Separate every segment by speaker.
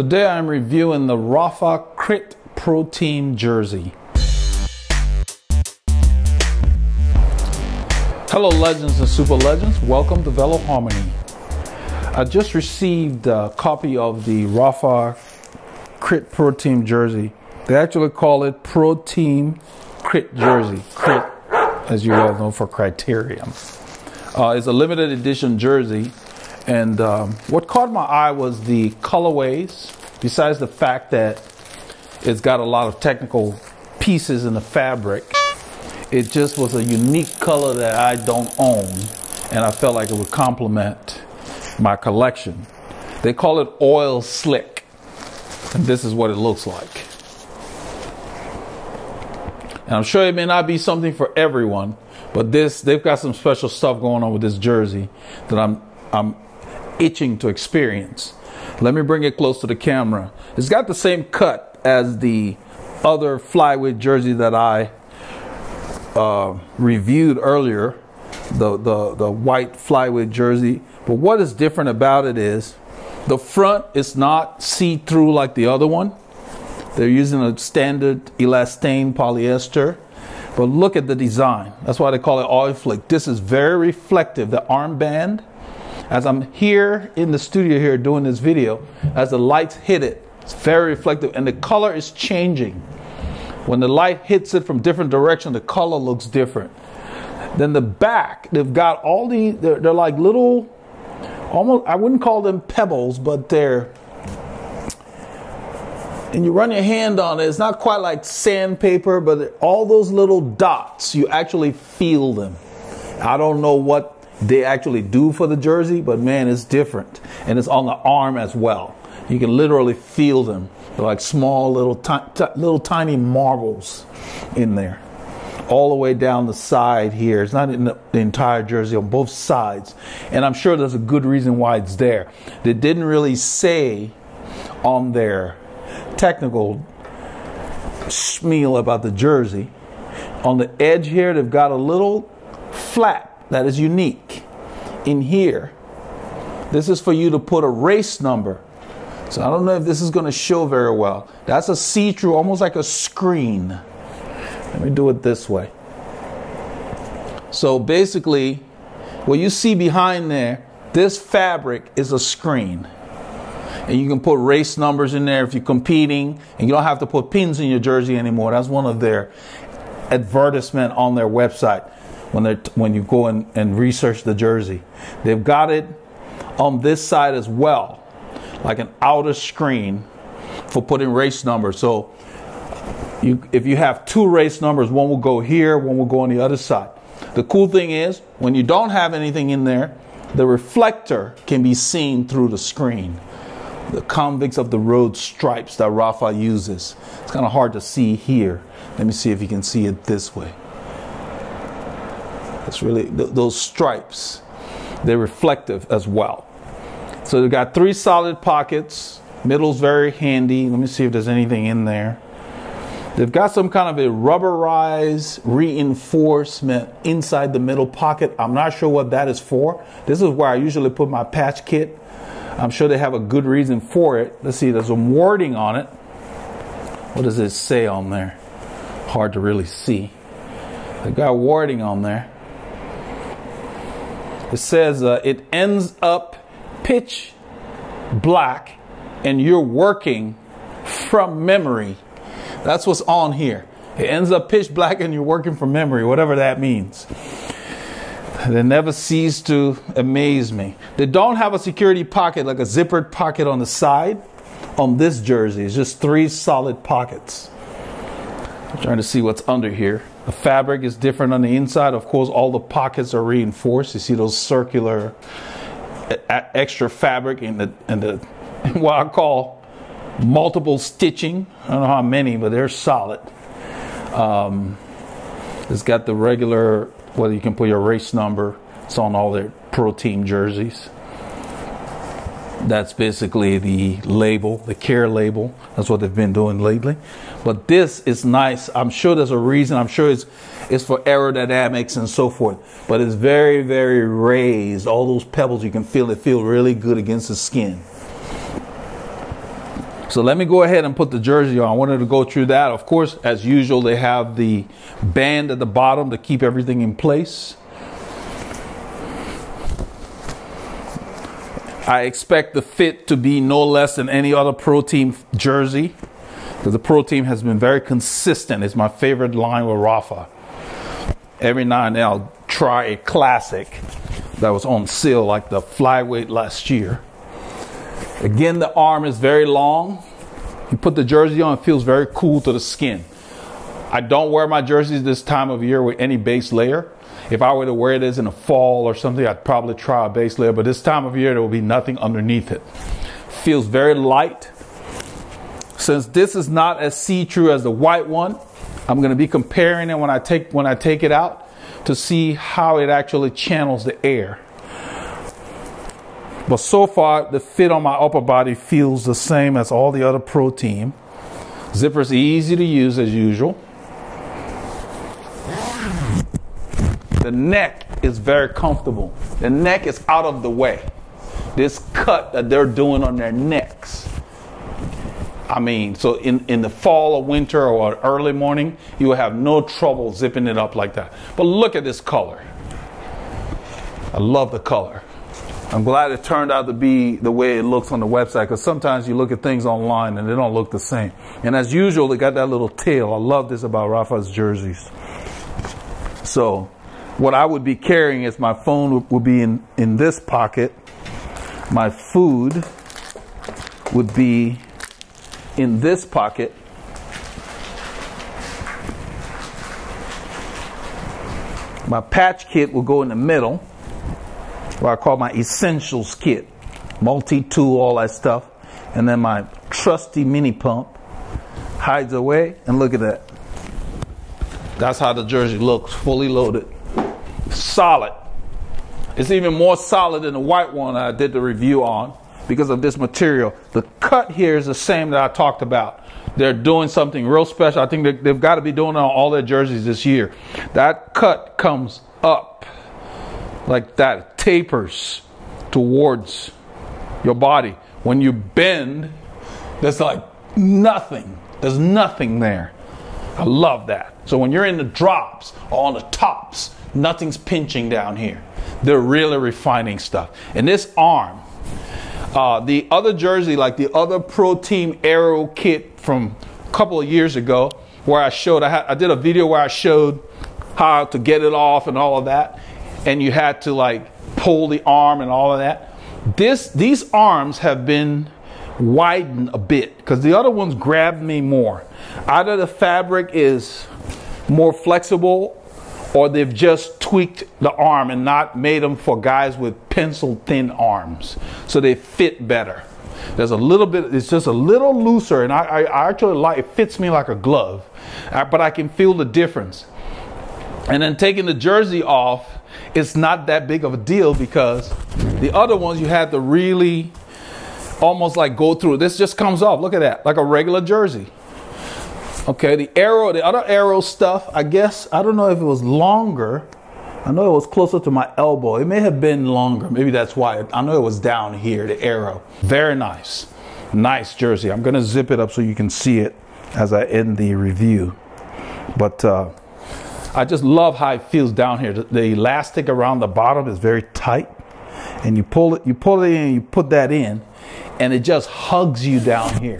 Speaker 1: Today I'm reviewing the Rapha Crit Pro Team jersey. Hello legends and super legends, welcome to Veloharmony. I just received a copy of the Rapha Crit Pro Team jersey. They actually call it Pro Team Crit jersey. Crit, as you all know, for criterium. Uh, it's a limited edition jersey and um, what caught my eye was the colorways, besides the fact that it's got a lot of technical pieces in the fabric. It just was a unique color that I don't own, and I felt like it would complement my collection. They call it oil slick, and this is what it looks like. And I'm sure it may not be something for everyone, but this they've got some special stuff going on with this jersey that I'm I'm itching to experience. Let me bring it close to the camera. It's got the same cut as the other flyweight jersey that I uh, reviewed earlier, the, the, the white flyweight jersey. But what is different about it is the front is not see through like the other one. They're using a standard elastane polyester. But look at the design. That's why they call it oil flick. This is very reflective. The armband as I'm here in the studio here doing this video, as the lights hit it, it's very reflective and the color is changing. When the light hits it from different direction, the color looks different. Then the back, they've got all the, they're, they're like little, almost, I wouldn't call them pebbles, but they're, and you run your hand on it, it's not quite like sandpaper, but all those little dots, you actually feel them. I don't know what they actually do for the jersey, but man, it's different. And it's on the arm as well. You can literally feel them. They're like small little, little tiny marbles in there. All the way down the side here. It's not in the, the entire jersey on both sides. And I'm sure there's a good reason why it's there. They didn't really say on their technical schmeal about the jersey. On the edge here, they've got a little flap that is unique in here. This is for you to put a race number. So I don't know if this is going to show very well. That's a see-through, almost like a screen. Let me do it this way. So basically, what you see behind there, this fabric is a screen. And you can put race numbers in there if you're competing, and you don't have to put pins in your jersey anymore. That's one of their advertisement on their website when they when you go and, and research the jersey. They've got it on this side as well, like an outer screen for putting race numbers. So you, if you have two race numbers, one will go here, one will go on the other side. The cool thing is, when you don't have anything in there, the reflector can be seen through the screen. The convicts of the road stripes that Rapha uses. It's kind of hard to see here. Let me see if you can see it this way. It's really th- those stripes. They're reflective as well. So they've got three solid pockets. Middle's very handy. Let me see if there's anything in there. They've got some kind of a rubberized reinforcement inside the middle pocket. I'm not sure what that is for. This is where I usually put my patch kit. I'm sure they have a good reason for it. Let's see, there's some wording on it. What does it say on there? Hard to really see. They got wording on there. It says uh, it ends up pitch black and you're working from memory. That's what's on here. It ends up pitch black and you're working from memory, whatever that means. They never cease to amaze me. They don't have a security pocket like a zippered pocket on the side on this jersey. It's just three solid pockets. I'm trying to see what's under here. The fabric is different on the inside. Of course, all the pockets are reinforced. You see those circular extra fabric and the and the what I call multiple stitching. I don't know how many, but they're solid. Um, it's got the regular whether you can put your race number. It's on all their pro team jerseys. That's basically the label, the care label. That's what they've been doing lately. But this is nice. I'm sure there's a reason. I'm sure it's it's for aerodynamics and so forth. But it's very, very raised. All those pebbles, you can feel it feel really good against the skin. So let me go ahead and put the jersey on. I wanted to go through that. Of course, as usual, they have the band at the bottom to keep everything in place. I expect the fit to be no less than any other pro team jersey the pro team has been very consistent. It's my favorite line with Rapha. Every now and then I'll try a classic that was on sale, like the flyweight last year. Again, the arm is very long. You put the jersey on, it feels very cool to the skin. I don't wear my jerseys this time of year with any base layer. If I were to wear this in the fall or something, I'd probably try a base layer, but this time of year, there will be nothing underneath it. Feels very light. Since this is not as see-through as the white one, I'm going to be comparing it when I take when I take it out to see how it actually channels the air. But so far, the fit on my upper body feels the same as all the other Pro Team. Zipper's easy to use as usual. The neck is very comfortable. The neck is out of the way. This cut that they're doing on their necks. I mean, so in, in the fall or winter or early morning, you will have no trouble zipping it up like that. But look at this color. I love the color. I'm glad it turned out to be the way it looks on the website because sometimes you look at things online and they don't look the same. And as usual, they got that little tail. I love this about Rapha's jerseys. So, what I would be carrying is my phone would be in, in this pocket. My food would be in this pocket. My patch kit will go in the middle what I call my essentials kit, multi-tool, all that stuff. And then my trusty mini pump hides away. And look at that. That's how the jersey looks, fully loaded. Solid. It's even more solid than the white one I did the review on because of this material. The cut here is the same that I talked about. They're doing something real special. I think they've got to be doing it on all their jerseys this year. That cut comes up like that tapers towards your body. When you bend, there's like nothing. There's nothing there. I love that. So when you're in the drops or on the tops, nothing's pinching down here. They're really refining stuff. And this arm, uh, the other jersey, like the other Pro Team Aero kit from a couple of years ago, where I showed, I, had, I did a video where I showed how to get it off and all of that. And you had to like pull the arm and all of that. This, these arms have been widened a bit because the other ones grabbed me more. Either the fabric is more flexible or they've just tweaked the arm and not made them for guys with pencil thin arms so they fit better. There's a little bit, it's just a little looser, and I, I, I actually like it fits me like a glove, uh, but I can feel the difference. And then taking the jersey off, it's not that big of a deal because the other ones you had to really almost like go through. This just comes off. Look at that, like a regular jersey. Okay, the arrow, the other arrow stuff, I guess, I don't know if it was longer. I know it was closer to my elbow. It may have been longer. Maybe that's why. I know it was down here, the arrow. Very nice. Nice jersey. I'm going to zip it up so you can see it as I end the review. But uh, I just love how it feels down here. The, the, elastic around the bottom is very tight, and you pull it, you pull it in, you put that in, and it just hugs you down here.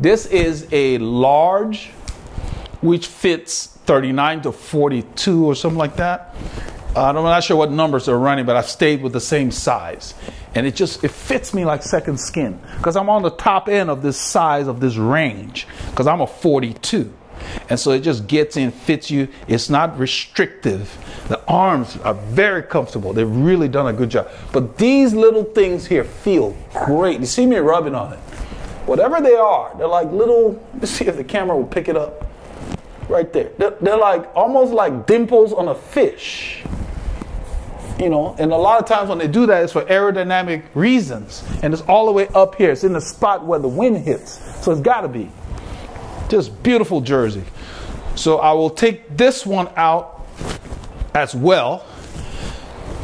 Speaker 1: This is a large, which fits 39 to 42 or something like that. Uh, I'm not sure what numbers they're running, but I've stayed with the same size. And it just, it fits me like second skin. Because I'm on the top end of this size of this range. Because I'm a 42. And so it just gets in, fits you. It's not restrictive. The arms are very comfortable. They've really done a good job. But these little things here feel great. You see me rubbing on it. Whatever they are, they're like little, let's see if the camera will pick it up. Right there. They're, they're like almost like dimples on a fish. You know, and a lot of times when they do that, it's for aerodynamic reasons. And it's all the way up here. It's in the spot where the wind hits. So it's got to be. Just beautiful jersey. So I will take this one out as well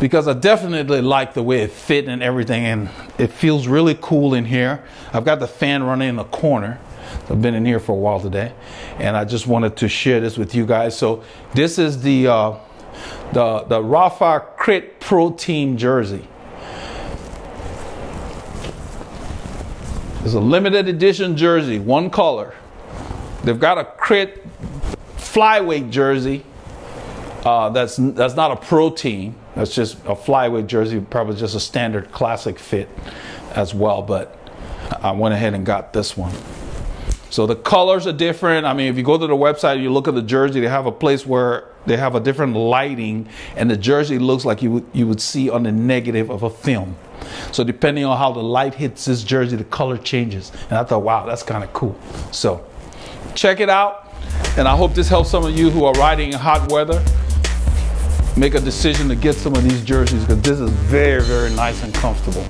Speaker 1: because I definitely like the way it fit and everything. And it feels really cool in here. I've got the fan running in the corner. I've been in here for a while today, and I just wanted to share this with you guys. So this is the uh, the the Rapha Crit Pro Team jersey. It's a limited edition jersey, one color. They've got a Crit flyweight jersey. Uh, that's that's not a pro team. That's just a flyweight jersey, probably just a standard classic fit as well. But I went ahead and got this one. So the colors are different. I mean, if you go to the website, you look at the jersey, they have a place where they have a different lighting, and the jersey looks like you would, you would see on the negative of a film. So depending on how the light hits this jersey, the color changes. And I thought, wow, that's kind of cool. So check it out, and I hope this helps some of you who are riding in hot weather make a decision to get some of these jerseys because this is very, very nice and comfortable.